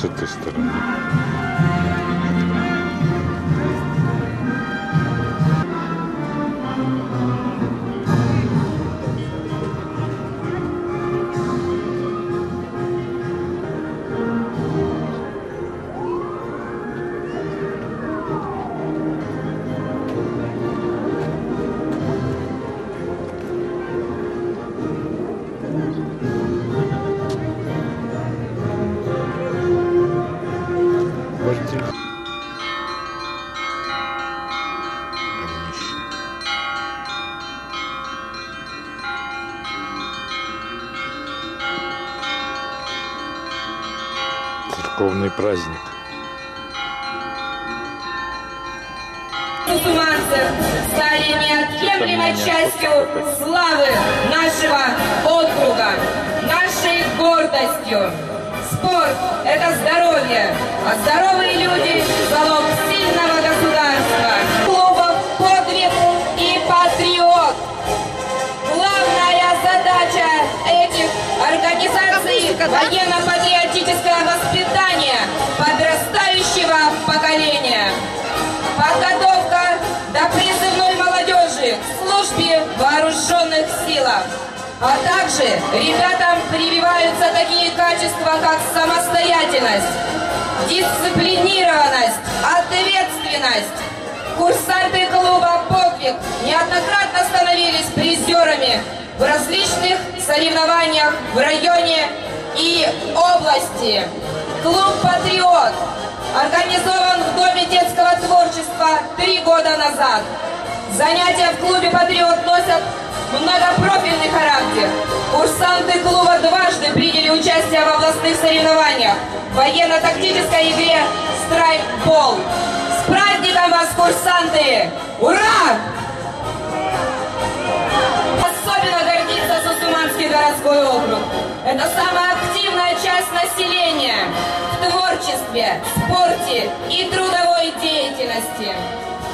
с Говнище. Церковный праздник. Стали неотъемлемой частью славы нашего округа, нашей гордостью. Спорт – это здоровье, а здоровые люди – залог сильного государства. Клубов «Подвиг» и «Патриот». Главная задача этих организаций – военно-патриотическое воспитание подрастающего поколения. Подготовка до призывной молодежи в службе в вооруженных силах. А также ребятам прививаются такие качества, как самостоятельность, дисциплинированность, ответственность. Курсанты клуба «Подвиг» неоднократно становились призерами в различных соревнованиях в районе и области. Клуб «Патриот» организован в Доме детского творчества три года назад. Занятия в клубе «Патриот» носят многопрофильный характер. Курсанты клуба дважды приняли участие в областных соревнованиях в военно-тактической игре «Страйкбол». С праздником вас, курсанты! Ура! Особенно гордится Сусуманский городской округ. Это самая активная часть населения в творчестве, спорте и трудовой деятельности.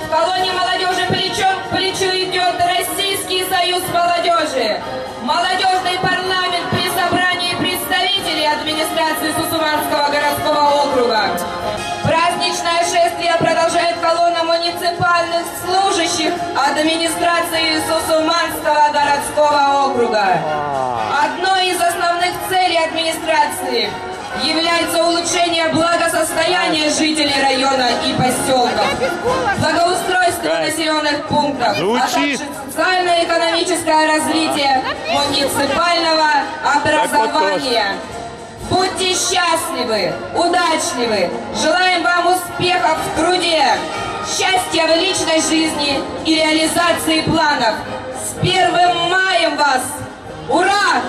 В колонии молодежи плечом к плечу идет Российский союз молодежи, молодежный парламент при собрании представителей администрации Сусуманского городского округа. Праздничное шествие продолжает колонна муниципальных служащих администрации Сусуманского городского округа. Одной из основных целей администрации является улучшение благосостояния жителей района и поселков, благоустройство населенных пунктов, а также социально-экономическое развитие муниципального образования. Будьте счастливы, удачливы, желаем вам успехов в труде, счастья в личной жизни и реализации планов. С первым маем вас! Ура!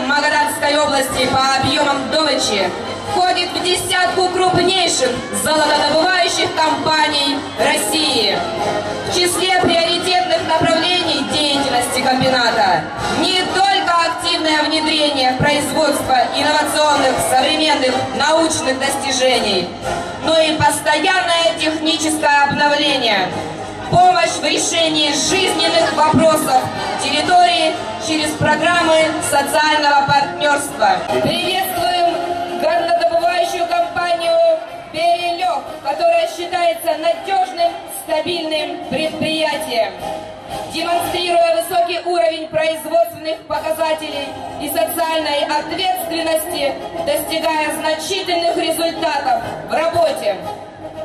Магаданской области по объемам добычи, входит в десятку крупнейших золотодобывающих компаний России. В числе приоритетных направлений деятельности комбината не только активное внедрение в производство инновационных современных научных достижений, но и постоянное техническое обновление, помощь в решении жизненных вопросов территории через программы социального партнерства. Приветствуем горнодобывающую компанию «Перелег», которая считается надежным, стабильным предприятием. Демонстрируя высокий уровень производственных показателей и социальной ответственности, достигая значительных результатов в работе.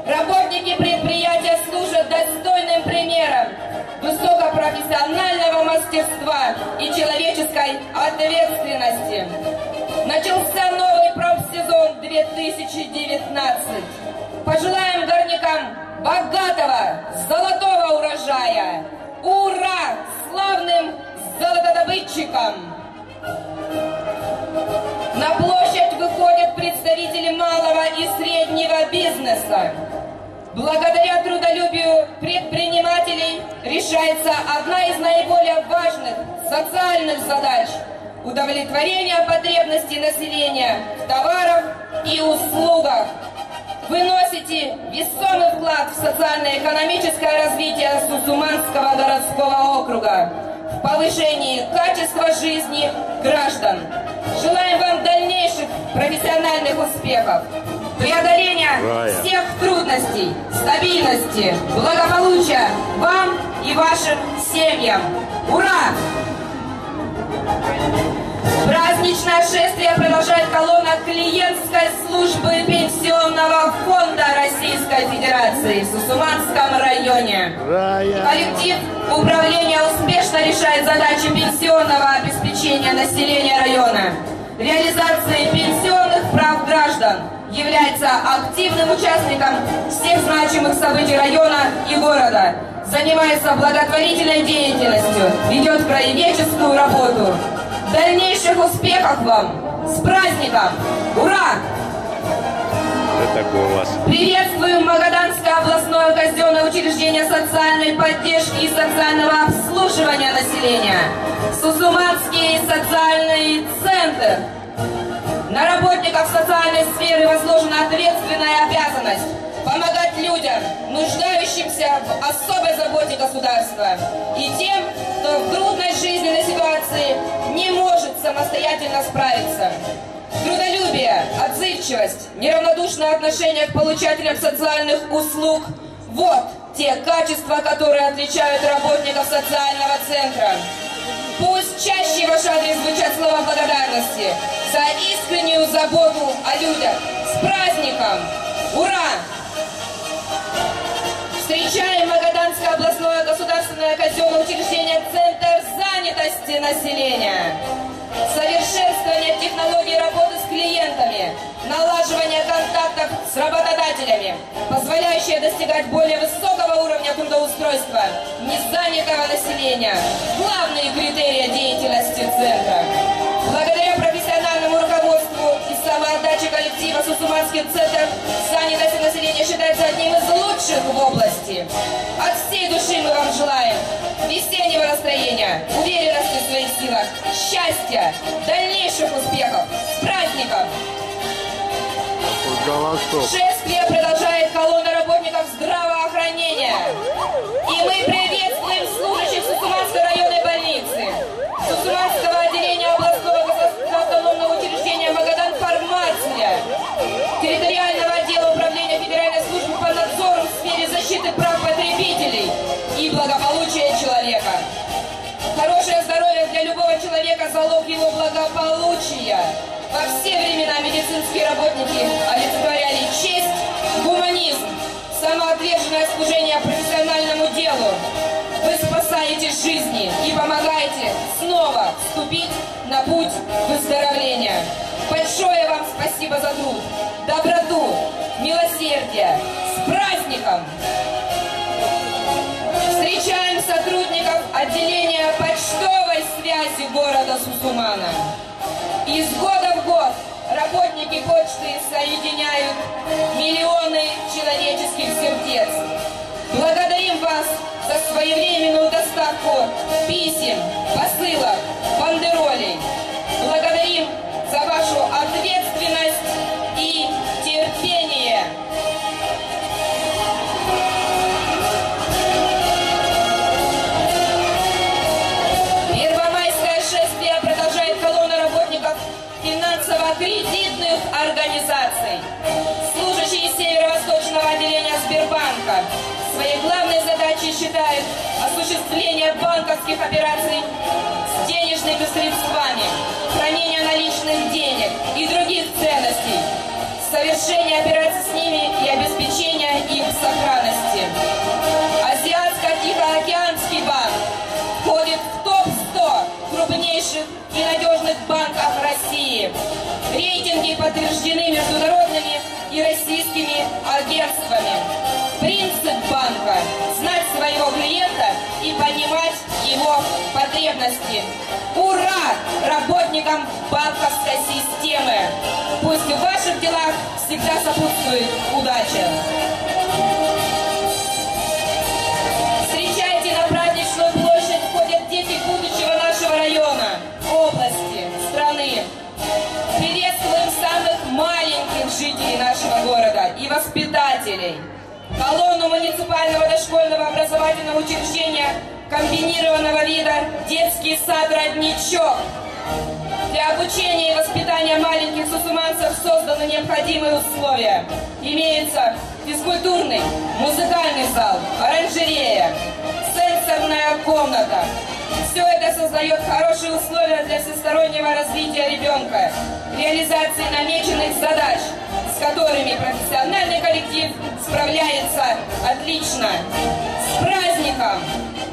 Работники предприятия служат достойным примером высокопрофессионального мастерства и человеческой ответственности. Начался новый профсезон 2019. Пожелаем горнякам богатого золотого урожая. Ура славным золотодобытчикам! На площадь выходят представители малого и среднего бизнеса. Благодаря трудолюбию предпринимателей решается одна из наиболее важных социальных задач – удовлетворение потребностей населения в товарах и услугах. Вы носите весомый вклад в социально-экономическое развитие Сусуманского городского округа, в повышении качества жизни граждан. Желаем вам дальнейших профессиональных успехов, преодоления Рая. всех трудностей, стабильности, благополучия вам и вашим семьям. Ура! Праздничное шествие продолжает колонна клиентской службы Пенсионного фонда Российской Федерации в Сусуманском районе. Рая. Коллектив управления успешно решает задачи пенсионного обеспечения населения района. Реализации пенсионных прав граждан является активным участником всех значимых событий района и города. Занимается благотворительной деятельностью, ведет краеведческую работу. Дальнейших успехов вам! С праздником! Ура! Это голос. Приветствуем Магаданское областное казенное учреждение социальной поддержки и социального обслуживания населения. Сусуманский социальный центр. На работников социальной сферы возложена ответственная обязанность помогать людям, нуждающимся в особой заботе государства, и тем, кто в трудной жизненной ситуации не может самостоятельно справиться. Трудолюбие, отзывчивость, неравнодушное отношение к получателям социальных услуг – вот те качества, которые отличают работников социального центра. Чаще в ваш адрес звучат слова благодарности за искреннюю заботу о людях. С праздником! Ура! Встречаем Магаданское областное государственное казенное учреждение Центр занятости населения. Совершенствование технологий работы клиентами, налаживание контактов с работодателями, позволяющее достигать более высокого уровня трудоустройства незанятого населения. Главные критерии деятельности Центра. Благодаря коллектива Сусуманский центр занятости населения считается одним из лучших в области. От всей души мы вам желаем весеннего настроения, уверенности в своих силах, счастья, дальнейших успехов. С праздником! Шествие продолжает колонна работников здравоохранения. И мы приветствуем человека – залог его благополучия. Во все времена медицинские работники олицетворяли честь, гуманизм, самоотверженное служение профессиональному делу. Вы спасаете жизни и помогаете снова вступить на путь выздоровления. Большое вам спасибо за труд, доброту, милосердие. С праздником! Встречаем сотрудников отделения почтовой связи города Сусумана. Из года в год работники почты соединяют миллионы человеческих сердец. Благодарим вас за своевременную доставку писем, посылок, бандеролей. Благодарим осуществление банковских операций с денежными средствами, хранение наличных денег и других ценностей, совершение операций с ними и обеспечение их сохранности. Азиатско-Тихоокеанский банк входит в топ-100 крупнейших и надежных банков России. Рейтинги подтверждены международными и российскими агентствами. Принцип банка – знать своего клиента и понимать его потребности. Ура работникам банковской системы! Пусть в ваших делах всегда сопутствует комбинированного вида «Детский сад «Родничок». Для обучения и воспитания маленьких сусуманцев созданы необходимые условия. Имеется физкультурный, музыкальный зал, оранжерея, сенсорная комната. Все это создает хорошие условия для всестороннего развития ребенка, реализации намеченных задач, с которыми профессиональный коллектив справляется отлично. С праздником!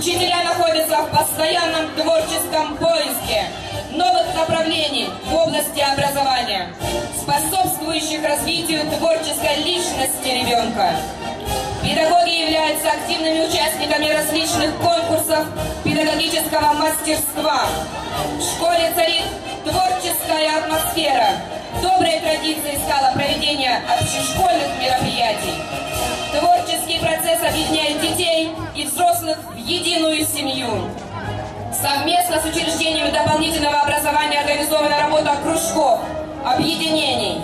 Учителя находятся в постоянном творческом поиске новых направлений в области образования, способствующих развитию творческой личности ребенка. Педагоги являются активными участниками различных конкурсов педагогического мастерства. В школе царит творческая атмосфера. Доброй традицией стало проведение общешкольных мероприятий. Творческий процесс объединяет детей и взрослых в единую семью. Совместно с учреждениями дополнительного образования организована работа кружков, объединений.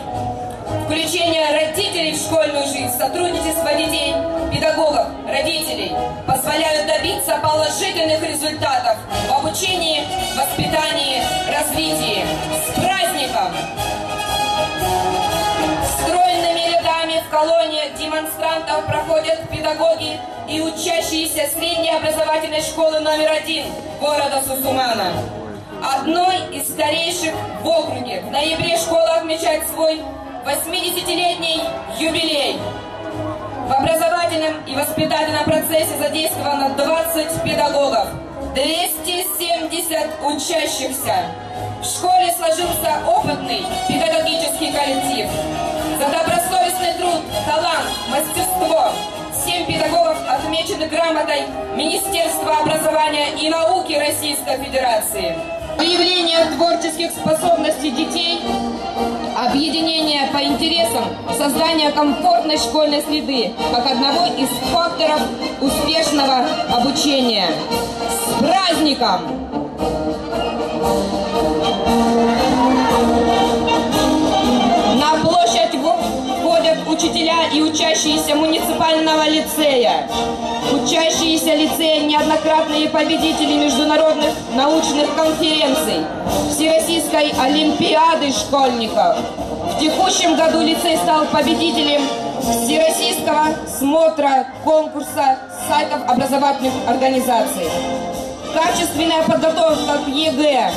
Включение родителей в школьную жизнь, сотрудничество детей, педагогов, родителей позволяют добиться положительных результатов в обучении, воспитании, развитии. С праздником! Стройными в колонне демонстрантов проходят педагоги и учащиеся средней образовательной школы номер один города Сусумана. Одной из старейших в округе. В ноябре школа отмечает свой 80-летний юбилей. В образовательном и воспитательном процессе задействовано 20 педагогов, 270 учащихся. В школе сложился опытный грамотой Министерства образования и науки Российской Федерации. Выявление творческих способностей детей, объединение по интересам, создание комфортной школьной среды как одного из факторов успешного обучения. С праздником! На площадь входят учителя и учащиеся муниципального лицея. Учащиеся лицея неоднократные победители международных научных конференций, Всероссийской Олимпиады школьников. В текущем году лицей стал победителем Всероссийского смотра конкурса сайтов образовательных организаций. Качественная подготовка к ЕГЭ,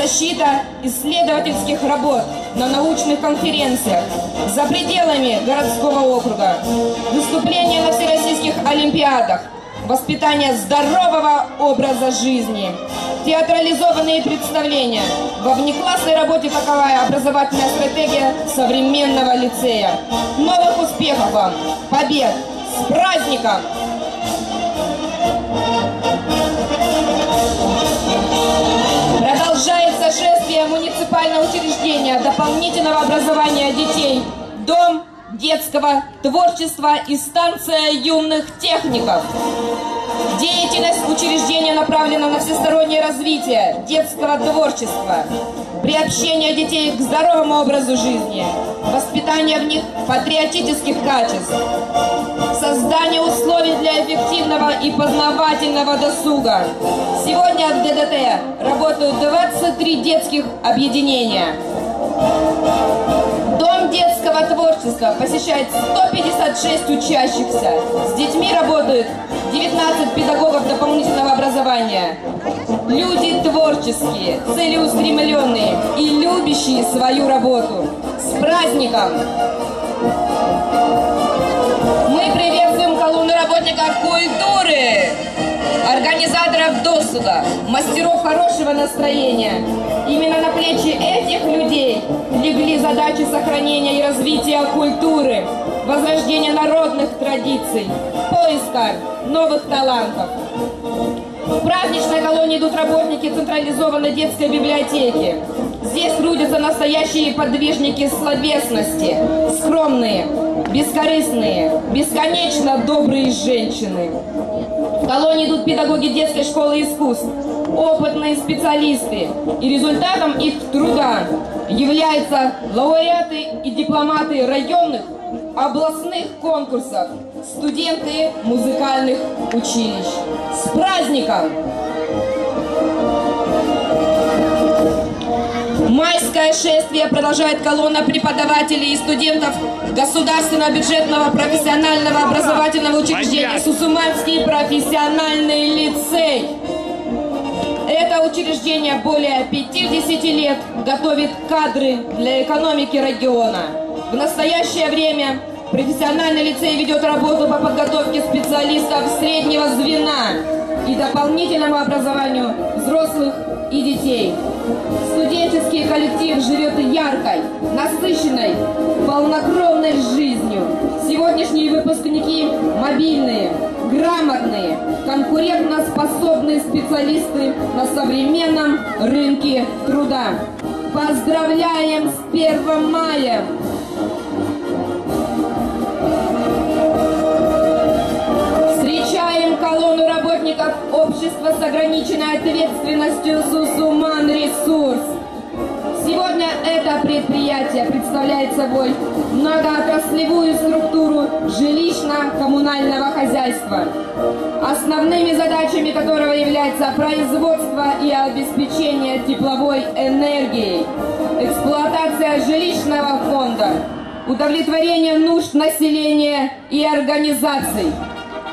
защита исследовательских работ на научных конференциях за пределами городского округа, выступления на всероссийских олимпиадах, воспитание здорового образа жизни, театрализованные представления. Во внеклассной работе таковая образовательная стратегия современного лицея. Новых успехов вам! Побед! С праздником! Учреждения дополнительного образования детей. Дом детского творчества и станция юных техников. Деятельность учреждения направлена на всестороннее развитие детского творчества, приобщение детей к здоровому образу жизни, воспитание в них патриотических качеств, создание условий для эффективного и познавательного досуга. Сегодня в ДДТ работают 23 детских объединения. Творчества посещает 156 учащихся. С детьми работают 19 педагогов дополнительного образования. Люди творческие, целеустремленные и любящие свою работу. С праздником! Мы приветствуем колонну работников культуры, организаторов досуга, мастеров хорошего настроения. Именно на плечи этих людей легли задачи сохранения и развития культуры, возрождения народных традиций, поиска новых талантов. В праздничной колонии идут работники централизованной детской библиотеки. Здесь трудятся настоящие подвижники словесности, скромные, бескорыстные, бесконечно добрые женщины. В колонии идут педагоги детской школы искусств, опытные специалисты. И результатом их труда являются лауреаты и дипломаты районных, областных конкурсов, студенты музыкальных училищ. С праздником! Майское шествие продолжает колонна преподавателей и студентов Государственного бюджетного профессионального образовательного учреждения Сусуманский профессиональный лицей. Это учреждение более 50 лет готовит кадры для экономики региона. В настоящее время профессиональный лицей ведет работу по подготовке специалистов среднего звена и дополнительному образованию взрослых и детей. Студенческий коллектив живет яркой, насыщенной, полнокровной жизнью. Сегодняшние выпускники мобильные, грамотные, конкурентоспособные специалисты на современном рынке труда. Поздравляем с 1 мая! Встречаем колонну работников общества с ограниченной ответственностью «Сусуман Ресурс». Сегодня это предприятие представляет собой многоотраслевую структуру жилищно-коммунального хозяйства, основными задачами которого является производство и обеспечение тепловой энергией, эксплуатация жилищного фонда, удовлетворение нужд населения и организаций,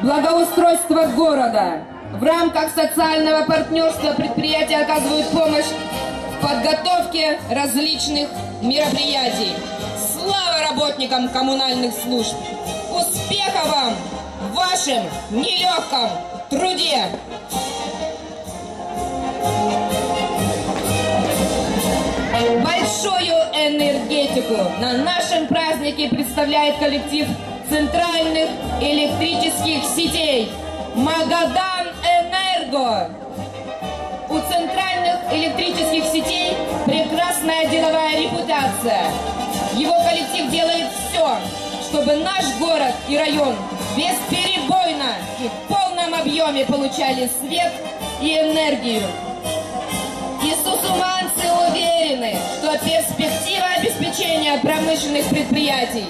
благоустройство города. В рамках социального партнерства предприятия оказывают помощь подготовке различных мероприятий. Слава работникам коммунальных служб! Успехов вам в вашем нелегком труде! Большую энергетику на нашем празднике представляет коллектив центральных электрических сетей Магадан Энерго. У центральных электрических сетей прекрасная деловая репутация. Его коллектив делает все, чтобы наш город и район бесперебойно и в полном объеме получали свет и энергию. И сусуманцы уверены, что перспектива обеспечения промышленных предприятий,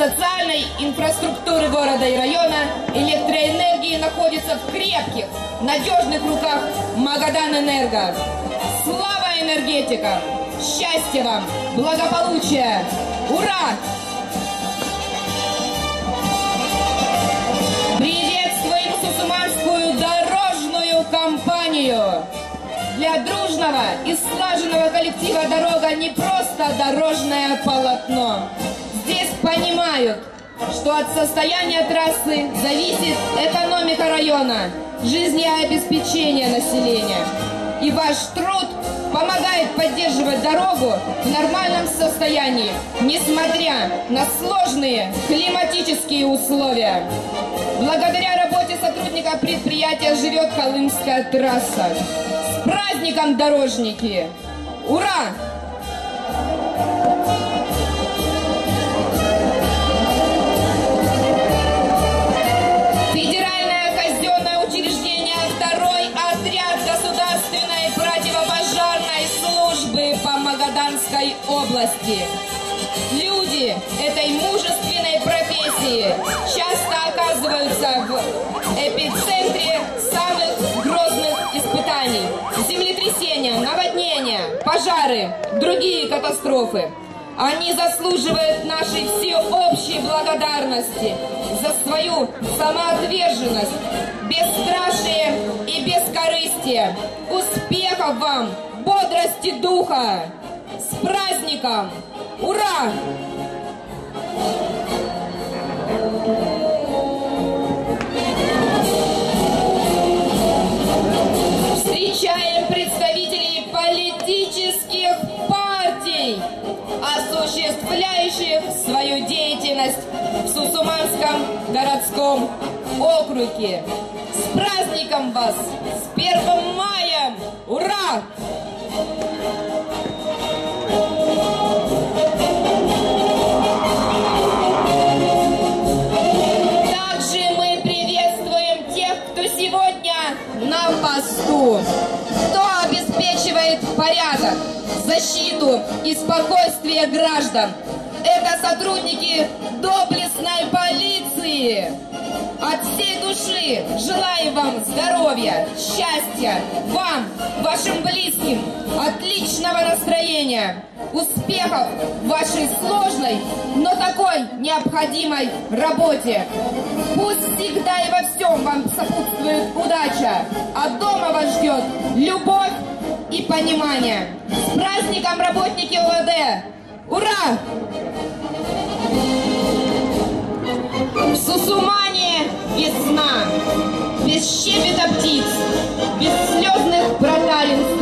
социальной инфраструктуры города и района, электроэнергии находится в крепких, надежных руках Магадан Энерго. Слава энергетикам! Счастья вам! Благополучия! Ура! Приветствуем Сусуманскую дорожную компанию! Для дружного и слаженного коллектива дорога не просто дорожное полотно. Что от состояния трассы зависит экономика района, жизнеобеспечение населения. И ваш труд помогает поддерживать дорогу в нормальном состоянии, несмотря на сложные климатические условия. Благодаря работе сотрудника предприятия живет Колымская трасса. С праздником, дорожники! Ура! Магаданской области. Люди этой мужественной профессии часто оказываются в эпицентре самых грозных испытаний. Землетрясения, наводнения, пожары, другие катастрофы. Они заслуживают нашей всеобщей благодарности за свою самоотверженность, бесстрашие и бескорыстие. Успехов вам, бодрости духа! С праздником! Ура! Встречаем представителей политических партий, осуществляющих свою деятельность в Сусуманском городском округе. С праздником вас! С 1 мая! Граждан. Это сотрудники доблестной полиции. От всей души желаю вам здоровья, счастья, вам, вашим близким, отличного настроения, успехов в вашей сложной, но такой необходимой работе. Пусть всегда и во всем вам сопутствует удача, а дома вас ждет любовь и понимание. С праздником работники ОВД! Ура! В Сусумание весна, без щебета птиц, без слезных проталин стран.